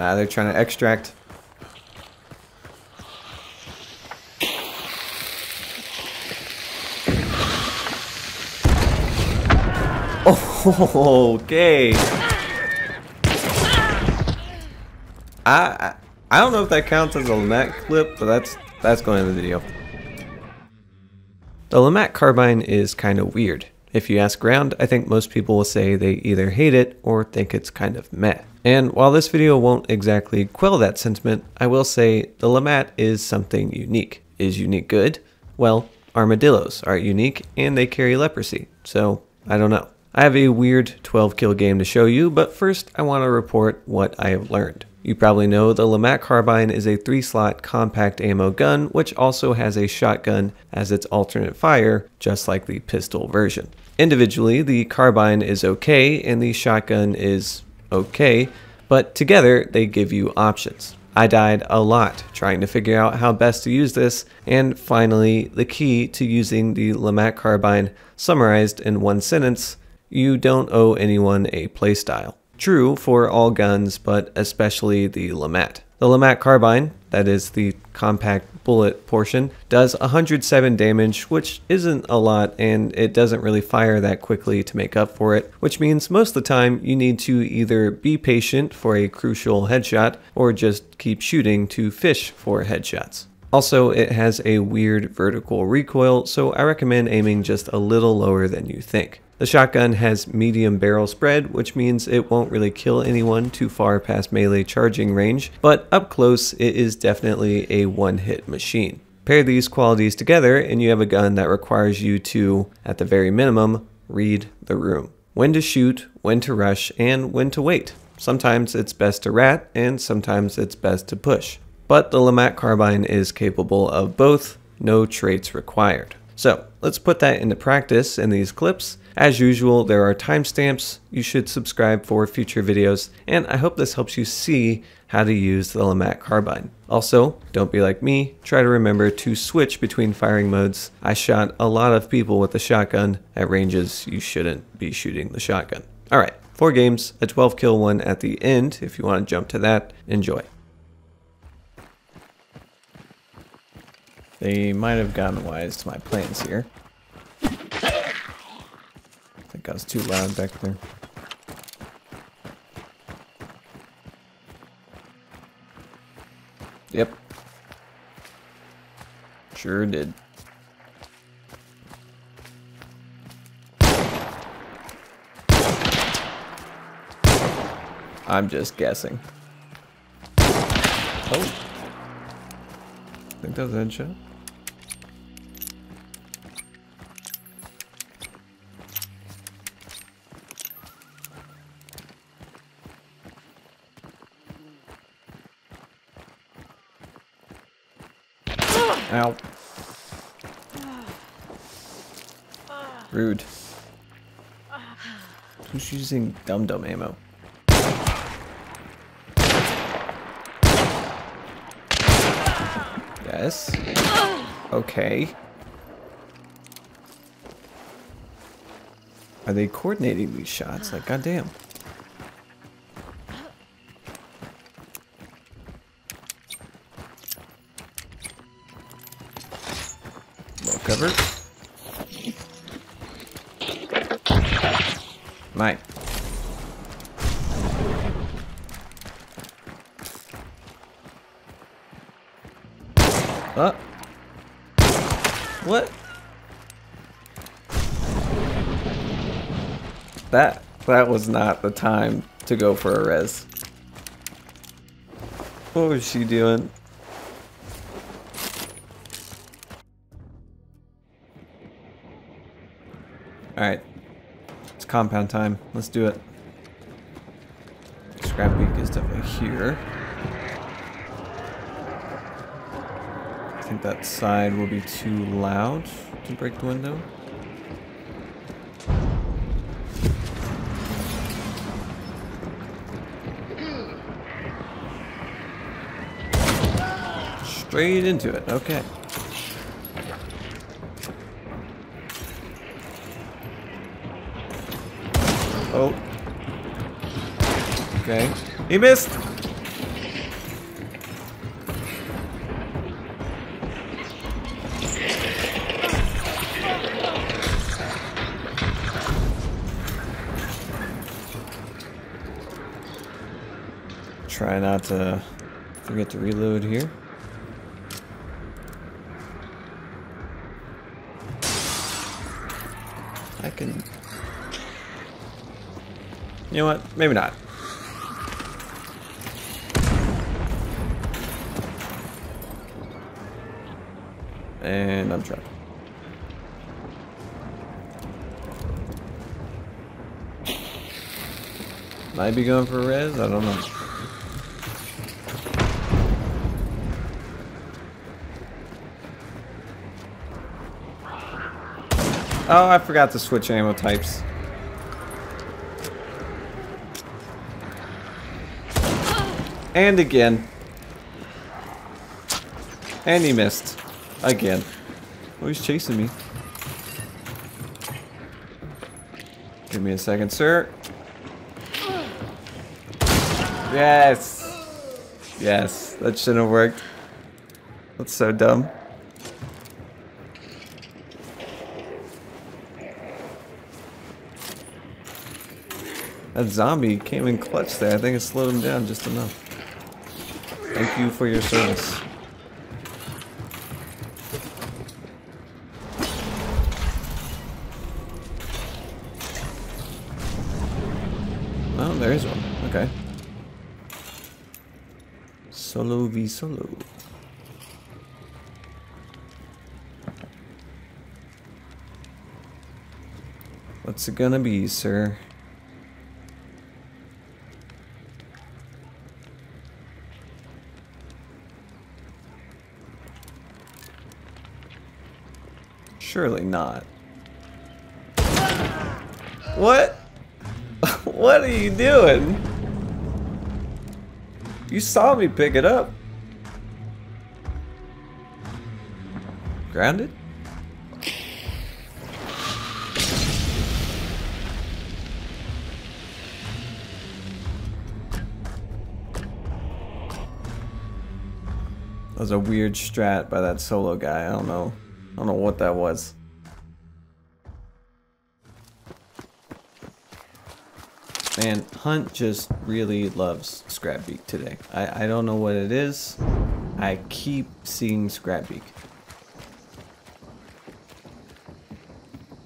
Ah, they're trying to extract. Oh, okay. I, I don't know if that counts as a LeMat clip, but that's that's going in the video. The LeMat carbine is kind of weird. If you ask around, I think most people will say they either hate it or think it's kind of meh. And while this video won't exactly quell that sentiment, I will say the LeMat is something unique. Is unique good? Well, armadillos are unique and they carry leprosy, so I don't know. I have a weird 12 kill game to show you, but first I want to report what I have learned. You probably know the LeMat Carbine is a 3-slot compact ammo gun, which also has a shotgun as its alternate fire, just like the pistol version. Individually, the carbine is okay and the shotgun is okay, but together they give you options. I died a lot trying to figure out how best to use this, and finally, the key to using the LeMat Carbine summarized in one sentence you don't owe anyone a playstyle. True for all guns, but especially the LeMat. The LeMat carbine, that is the compact bullet portion, does 107 damage, which isn't a lot, and it doesn't really fire that quickly to make up for it, which means most of the time you need to either be patient for a crucial headshot, or just keep shooting to fish for headshots. Also, it has a weird vertical recoil, so I recommend aiming just a little lower than you think. The shotgun has medium barrel spread, which means it won't really kill anyone too far past melee charging range, but up close it is definitely a one-hit machine. Pair these qualities together and you have a gun that requires you to, at the very minimum, read the room. When to shoot, when to rush, and when to wait. Sometimes it's best to rat, and sometimes it's best to push. But the LeMat carbine is capable of both, no traits required. So let's put that into practice in these clips as usual, there are timestamps. You should subscribe for future videos, and I hope this helps you see how to use the LeMat carbine. Also, don't be like me, try to remember to switch between firing modes. I shot a lot of people with the shotgun at ranges you shouldn't be shooting the shotgun. Alright, four games, a 12 kill one at the end. If you want to jump to that, enjoy. They might have gotten wise to my plans here. That was too loud back there. Yep. Sure did. I'm just guessing. Oh. I think that was a headshot. Using dum dum ammo? Yes. Okay. Are they coordinating these shots? Like, goddamn. cover. Mate. That was not the time to go for a res. What was she doing? Alright. It's compound time. Let's do it. Scrapbeak is definitely here. I think that side will be too loud to break the window. Straight into it, okay. Oh. Okay. He missed! Try not to forget to reload here. I can... You know what? Maybe not. And I'm trapped. Might be going for a res, I don't know. Oh, I forgot to switch ammo types. And again. And he missed. Again. Oh, he's chasing me. Give me a second, sir. Yes. Yes, that shouldn't have worked. That's so dumb. That zombie came in clutch there. I think it slowed him down just enough. Thank you for your service. Oh, there is one. Okay. Solo v solo. What's it gonna be, sir? Surely not. What? what are you doing? You saw me pick it up. Grounded? That was a weird strat by that solo guy. I don't know. I don't know what that was. Man, Hunt just really loves Scrapbeak today. I, I don't know what it is. I keep seeing Scrapbeak.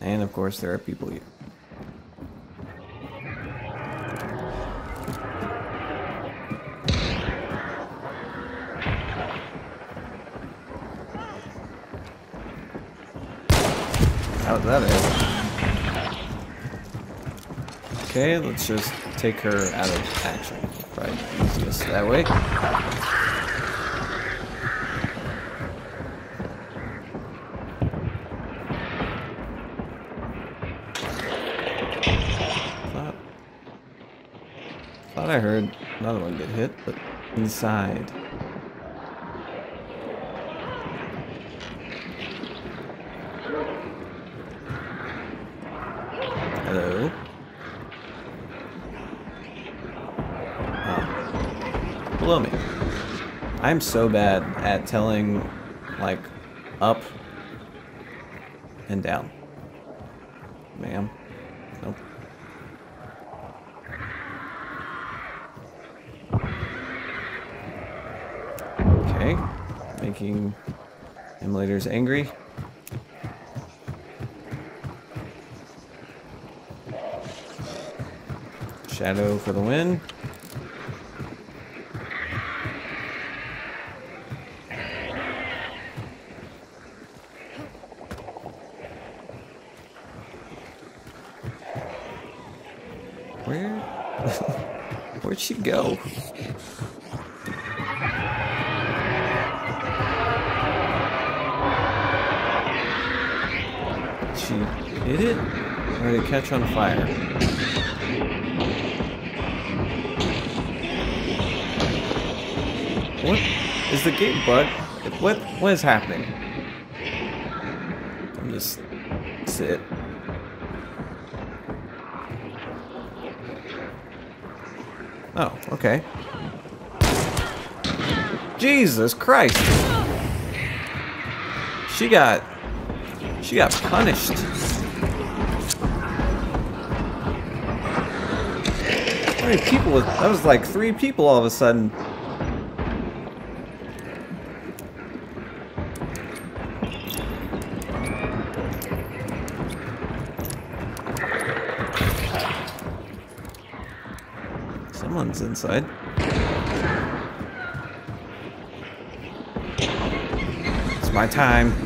And of course there are people here. That is? Okay, let's just take her out of action. Right, easiest that way. Thought, thought I heard another one get hit, but inside. Hello. Oh. Below me. I'm so bad at telling, like, up and down. Ma'am. Okay. Making immolators angry. Shadow for the win. She hit it? Or did it catch on fire? What is the gate bug? What what is happening? I'm just sit. Oh, okay. Jesus Christ. She got she got punished. How many people was that was like three people all of a sudden. Someone's inside. It's my time.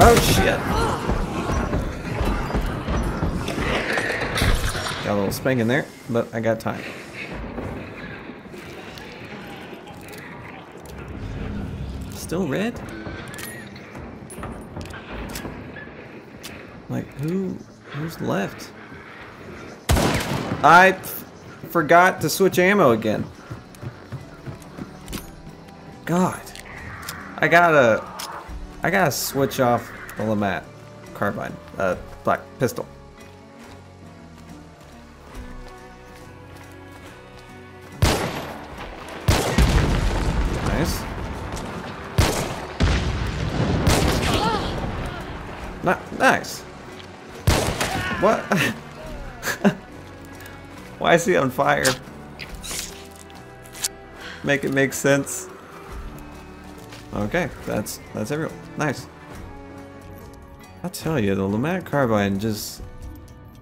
Oh shit. Got a little spank in there, but I got time. Still red? Like, who, who's left? I forgot to switch ammo again. God. I gotta, I gotta switch off the LeMat carbine, uh, black pistol. Nice. Not nice. What? Why is he on fire? Make it make sense. Okay, that's that's everyone. Nice. I tell you, the LeMat Carbine just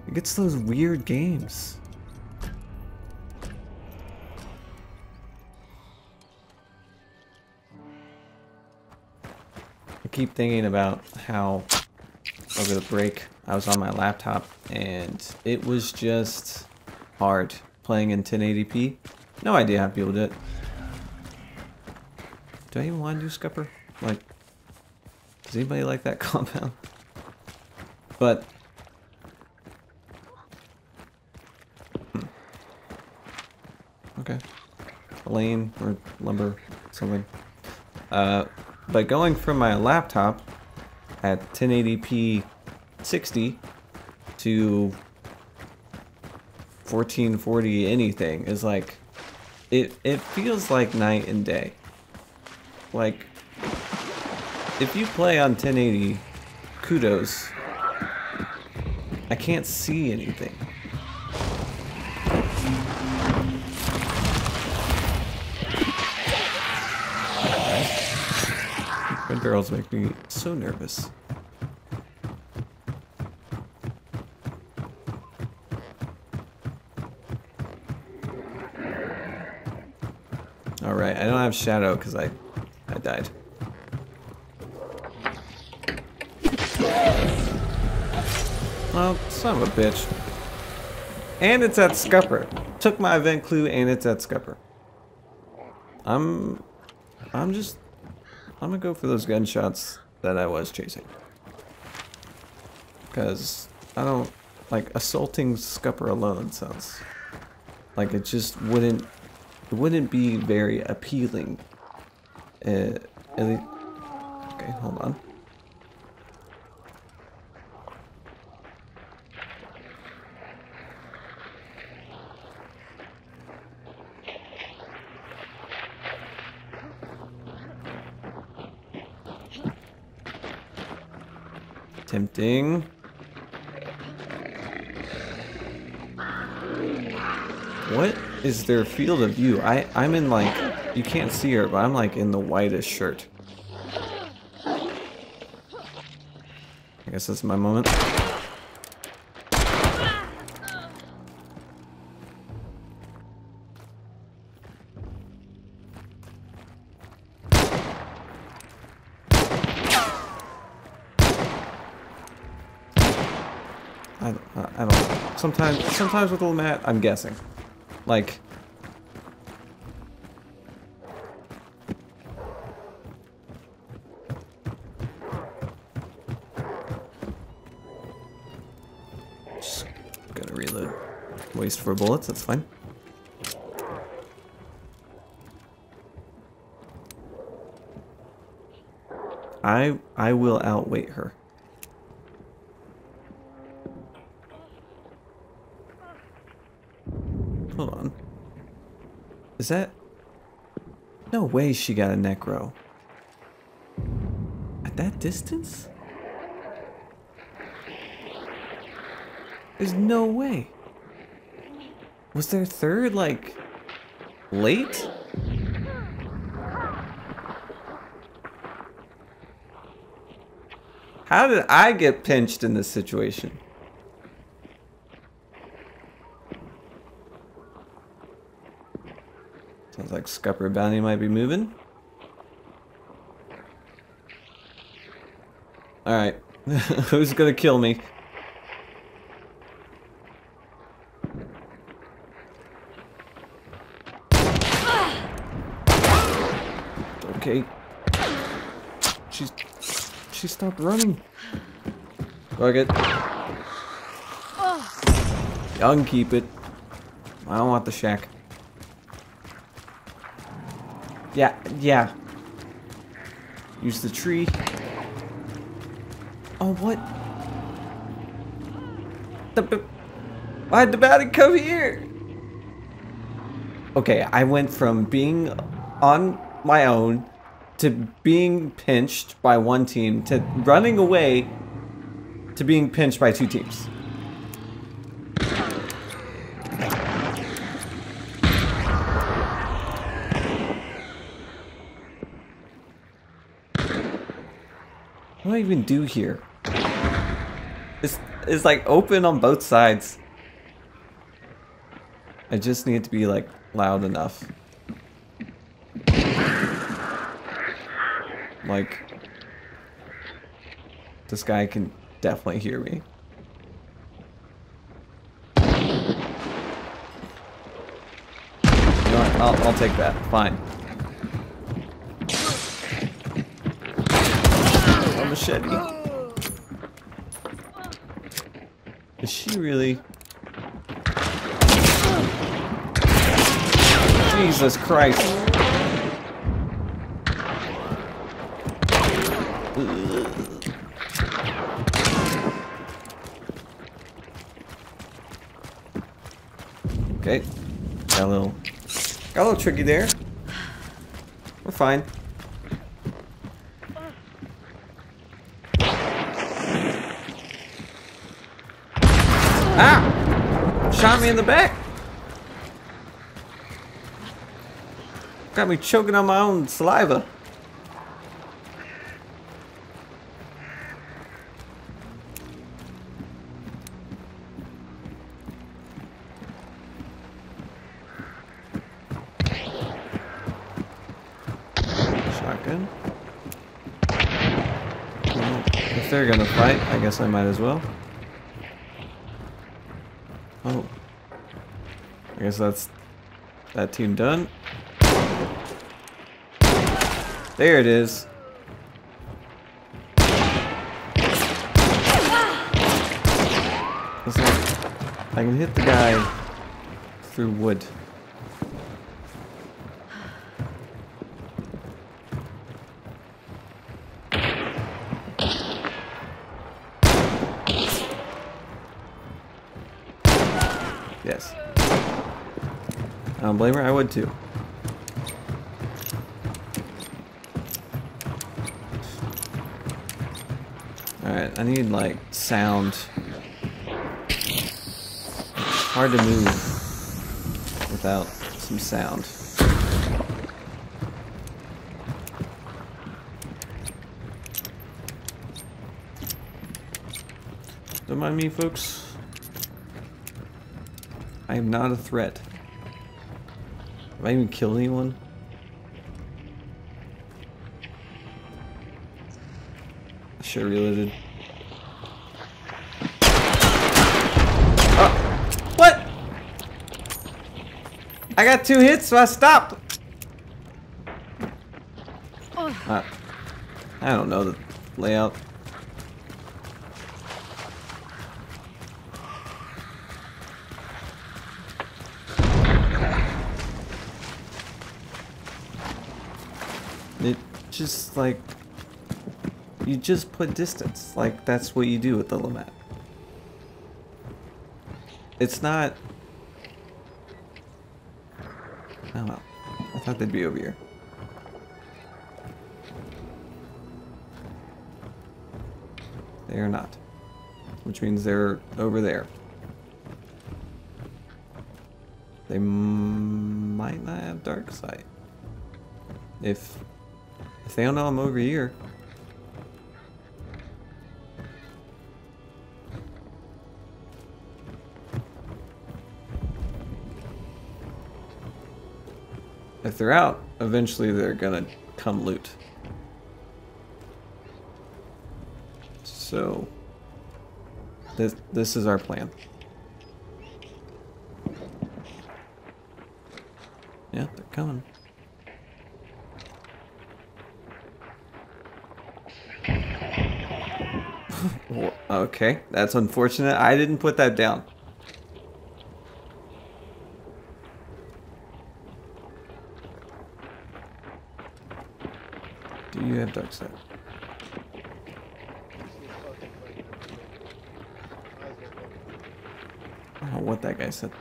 it gets those weird games. I keep thinking about how over the break I was on my laptop and it was just hard playing in 1080p. No idea how people do it. Do I even want to do Scupper? Like, does anybody like that compound? But hmm. okay, lane or lumber, something. Uh, but going from my laptop at 1080p 60 to 1440 anything is like it it feels like night and day. Like if you play on 1080 kudos I can't see anything. Red barrels make me so nervous. Alright, I don't have shadow because I I died. Oh, son of a bitch. And it's at Scupper. Took my event clue and it's at Scupper. I'm I'm just I'm gonna go for those gunshots that I was chasing. Cause I don't like assaulting Scupper alone sounds like it just wouldn't it wouldn't be very appealing. Uh, okay, hold on. Tempting. What is their field of view? I, I'm in like, you can't see her, but I'm like in the whitest shirt. I guess that's my moment. I, I don't know. Sometimes, sometimes with the mat, I'm guessing. Like, Waste for bullets. That's fine. I I will outweight her. Hold on. Is that... No way she got a necro. At that distance? There's no way. Was their third, like, late? How did I get pinched in this situation? Sounds like Scupper Bounty might be moving. Alright. Who's gonna kill me? Okay. She's... She stopped running. Fuck it. Y'all can keep it. I don't want the shack. Yeah, yeah. Use the tree. Oh, what? The Why'd the bounty come here? Okay, I went from being on my own to being pinched by one team to running away to being pinched by two teams. What do I even do here? It's, it's like open on both sides. I just need to be like loud enough. Like, this guy can definitely hear me. You know? I'll, I'll take that. Fine. Oh, A machete. Is she really? Jesus Christ. Okay. Got a little got a little tricky there. We're fine. Ah! Shot me in the back. Got me choking on my own saliva. Shotgun. Well, if they're gonna fight, I guess I might as well. Oh. I guess that's that team done. There it is. I can hit the guy through wood. Yes. I don't blame her, I would too. Alright, I need like sound. Hard to move without some sound. Don't mind me, folks. I am not a threat. Have I even killed anyone? I sure reloaded. Oh! What? I got two hits, so I stopped. Uh, I don't know the layout. It just like you just put distance. Like that's what you do with the limit. It's not I don't know. I thought they'd be over here. They are not. Which means they're over there. They might not have dark sight. If they don't know I'm over here. If they're out, eventually they're gonna come loot. So this this is our plan. Yeah, they're coming. Okay, that's unfortunate. I didn't put that down. Do you have dark sight? I don't know what that guy said.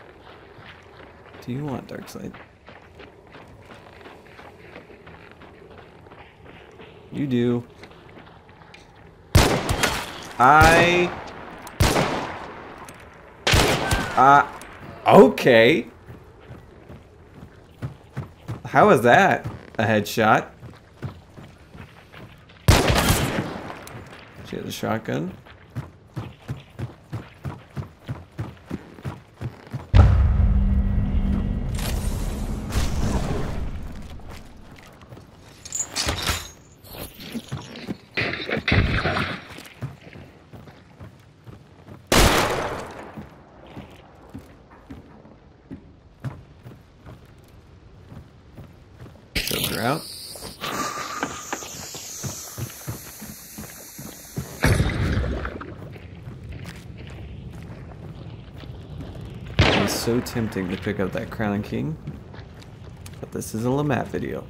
Do you want dark sight? You do. I... Uh, okay. How is that a headshot? She has a shotgun. Shows her out. It's so tempting to pick up that Crown King, but this is a LeMat video.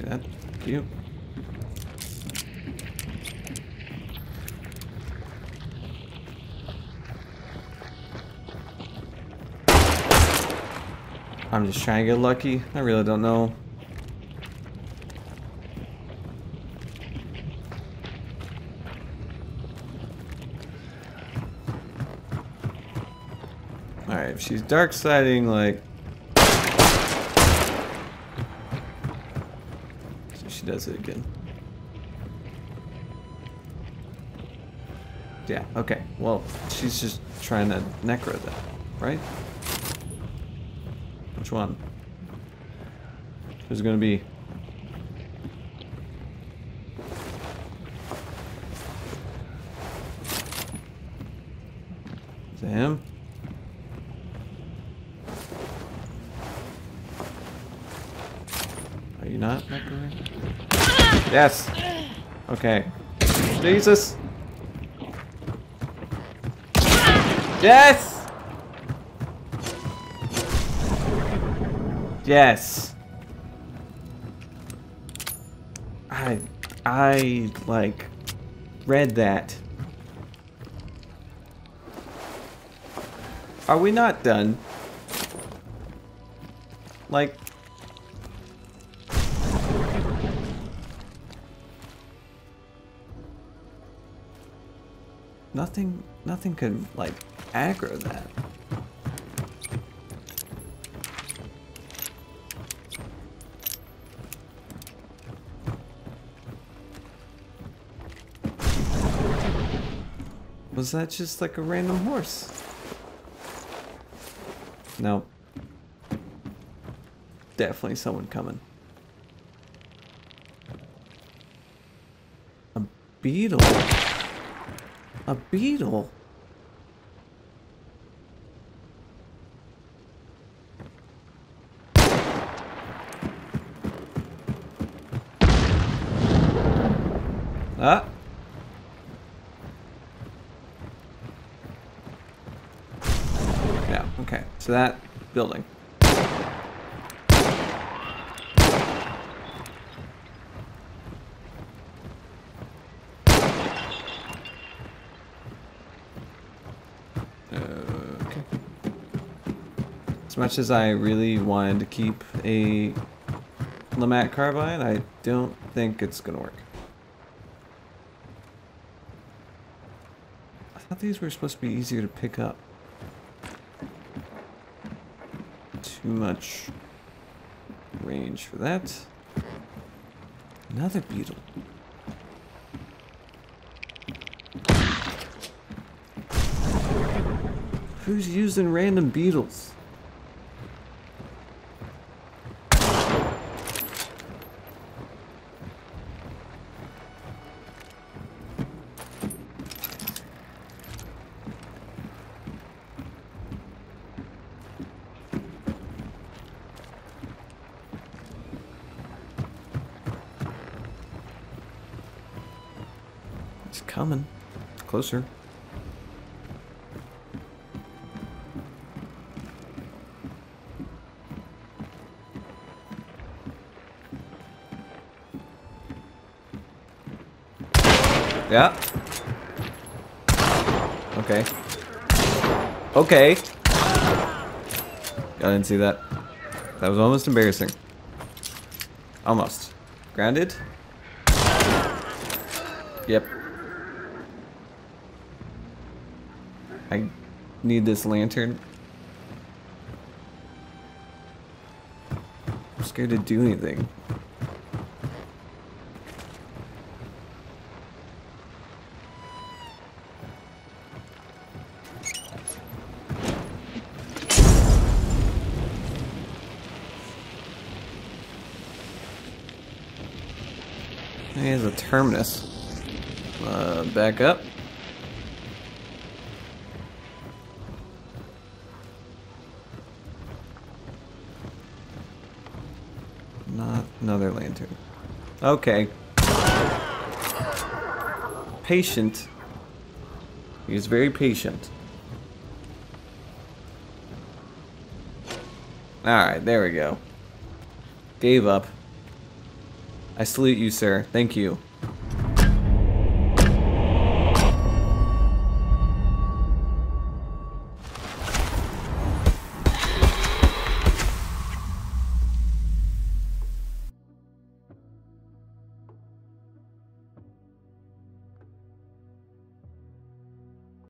That cute. I'm just trying to get lucky. I really don't know. Alright, if she's dark siding, like. So she does it again. Yeah, okay. Well, she's just trying to necro that, right? Which one? Who's gonna be? Is it him? Are you not? Yes! Okay. Jesus! Yes! Yes. I I like read that. Are we not done? Like Nothing nothing could like aggro that. Was that just like a random horse? No. Definitely someone coming. A beetle? A beetle? Ah. Yeah, So that building. Okay. As much as I really wanted to keep a LeMat carbine, I don't think it's gonna work. I thought these were supposed to be easier to pick up. Too much range for that. Another beetle. Who's using random beetles? It's coming. It's closer. Yeah. Okay. Okay. I didn't see that. That was almost embarrassing. Almost. Grounded? Yep. I need this lantern. I'm scared to do anything. He has a terminus. Uh, back up. Lantern. Okay. Patient. He very patient. Alright, there we go. Gave up. I salute you, sir. Thank you.